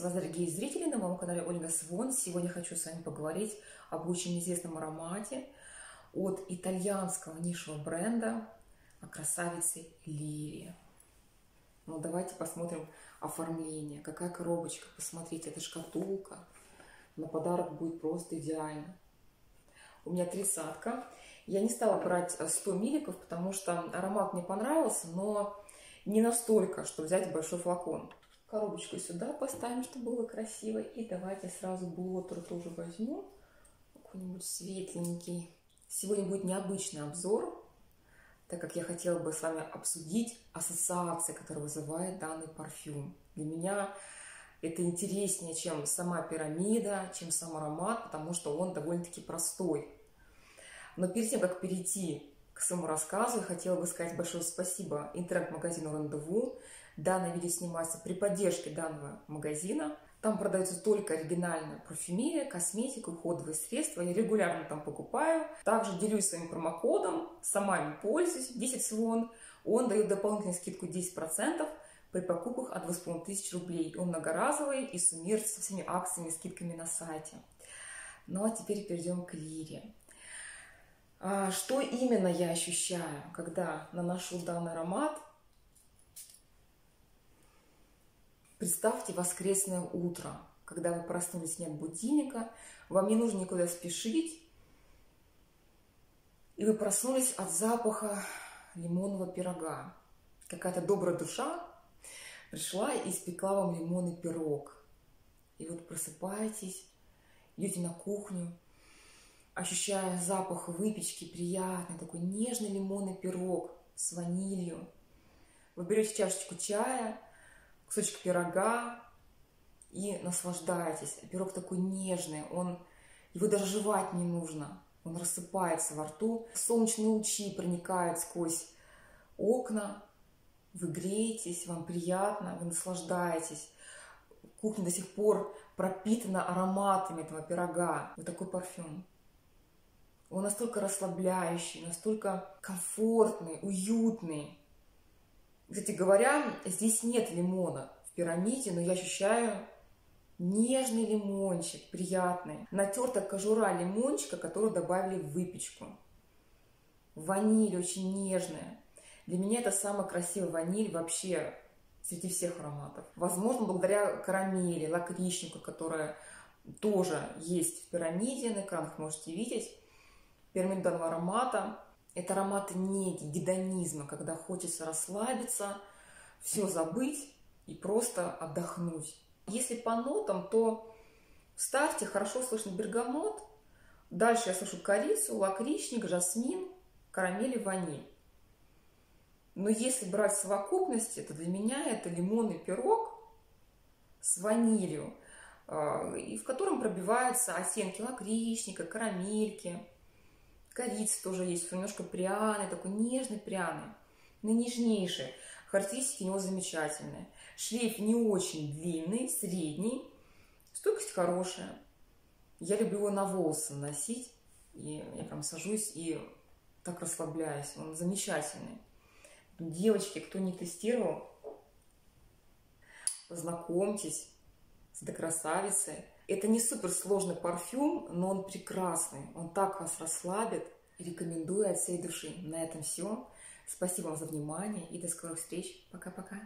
Вас, дорогие зрители, на моем канале Ольга Свон. Сегодня хочу с вами поговорить об очень известном аромате от итальянского нишевого бренда о красавице Лири. Ну, давайте посмотрим оформление. Какая коробочка, посмотрите, это шкатулка. На подарок будет просто идеально. У меня тридцатка. Я не стала брать 100 милликов, потому что аромат мне понравился, но не настолько, что взять большой флакон. Коробочку сюда поставим, чтобы было красиво. И давайте сразу блотер тоже возьму. Какой-нибудь светленький. Сегодня будет необычный обзор, так как я хотела бы с вами обсудить ассоциации, которые вызывает данный парфюм. Для меня это интереснее, чем сама пирамида, чем сам аромат, потому что он довольно-таки простой. Но перед тем, как перейти к своему рассказу, я хотела бы сказать большое спасибо интернет-магазину «Рандеву», Данное видео снимается при поддержке данного магазина. Там продается только оригинальная парфюмерия, косметика, уходовые средства. Я регулярно там покупаю. Также делюсь своим промокодом, сама им пользуюсь, 10 свон. Он дает дополнительную скидку 10% при покупках от 2500 рублей. Он многоразовый и суммируется со всеми акциями и скидками на сайте. Ну а теперь перейдем к лире. А, что именно я ощущаю, когда наношу данный аромат – Представьте воскресное утро, когда вы проснулись нет будильника, вам не нужно никуда спешить, и вы проснулись от запаха лимонного пирога. Какая-то добрая душа пришла и испекла вам лимонный пирог. И вот просыпаетесь, идете на кухню, ощущая запах выпечки приятный, такой нежный лимонный пирог с ванилью. Вы берете чашечку чая – кусочек пирога и наслаждаетесь. Пирог такой нежный, он, его даже жевать не нужно. Он рассыпается во рту. Солнечные лучи проникают сквозь окна. Вы греетесь, вам приятно, вы наслаждаетесь. Кухня до сих пор пропитана ароматами этого пирога. Вот такой парфюм. Он настолько расслабляющий, настолько комфортный, уютный. Кстати говоря, здесь нет лимона в пирамиде, но я ощущаю нежный лимончик, приятный. Натерта кожура лимончика, которую добавили в выпечку. Ваниль очень нежная. Для меня это самая красивая ваниль вообще среди всех ароматов. Возможно, благодаря карамели, лакричнику, которая тоже есть в пирамиде, на экранах можете видеть. Пирамида данного аромата это ароматы неги, гедонизма, когда хочется расслабиться, все забыть и просто отдохнуть. Если по нотам, то ставьте хорошо слышно бергамот, дальше я слышу корицу, лакричник, жасмин, карамель и ваниль. Но если брать в совокупности, то для меня это лимонный пирог с ванилью, а, и в котором пробиваются оттенки лакричника, карамельки – Корица тоже есть, немножко пряный, такой нежный пряный, но нежнейший. Характеристики у него замечательные. Шлейф не очень длинный, средний. Стойкость хорошая. Я люблю его на волосы носить. И я прям сажусь и так расслабляюсь. Он замечательный. Девочки, кто не тестировал, познакомьтесь с этой красавицей. Это не суперсложный парфюм, но он прекрасный. Он так вас расслабит. Рекомендую от всей души. На этом все. Спасибо вам за внимание и до скорых встреч. Пока-пока.